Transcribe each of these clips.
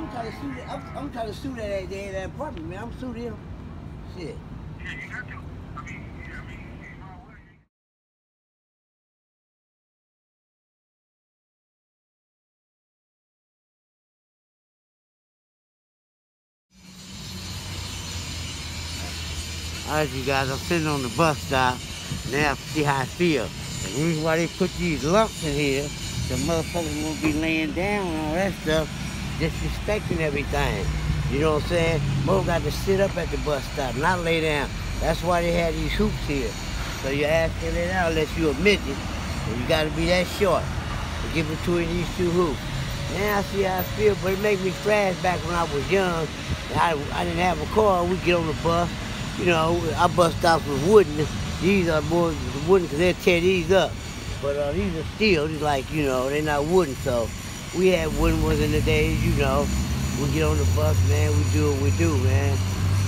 I'm trying to sue that that, that apartment, man. I'm sue them. Shit. Yeah, you got to. I mean, yeah, I mean, you know what? Alright, you guys, I'm sitting on the bus stop. Now, see how I feel. The reason why they put these lumps in here, the motherfuckers won't be laying down and all that stuff, disrespecting everything. You know what I'm saying? Mo got to sit up at the bus stop, not lay down. That's why they had these hoops here. So your ass can lay down unless you a midget. And you got to be that short to get between these two hoops. Now I see how I feel, but it make me flash back when I was young. I, I didn't have a car. We get on the bus. You know, our bus stops was wooden. These are more wooden because they'll tear these up. But uh, these are steel. Just like, you know, they're not wooden. So we had ones in the days, you know. We get on the bus, man. We do what we do, man.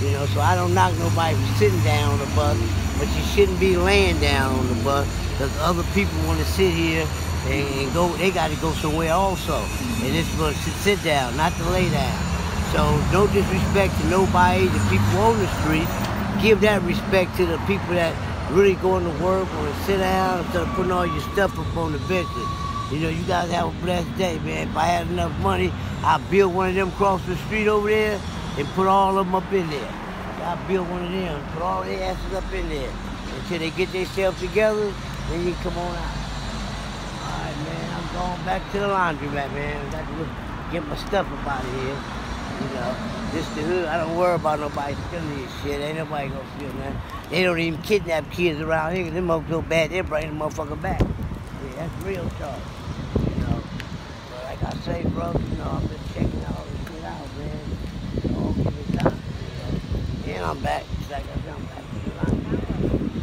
You know, so I don't knock nobody for sitting down on the bus, but you shouldn't be laying down on the bus because other people want to sit here and, and go. They got to go somewhere also, and it's going to sit, sit down, not to lay down. So no disrespect to nobody, the people on the street. Give that respect to the people that really going to work or sit down instead of putting all your stuff up on the benches. You know, you guys have a blessed day, man. If I had enough money, I'd build one of them across the street over there and put all of them up in there. I'd build one of them, put all their asses up in there. Until they get themselves together, then you come on out. All right, man, I'm going back to the laundromat, man. I Got to get my stuff up out of here. You know, this the hood. I don't worry about nobody stealing this shit. Ain't nobody gonna steal, nothing. They don't even kidnap kids around here. Them motherfuckers so bad, they bring the motherfucker back. That's real talk. You know, but like I say, bro, you know, checking all this shit out, man. Don't give time, you know. And I'm back. Like I said, I'm back to the line.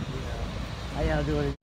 You know, how y'all doing?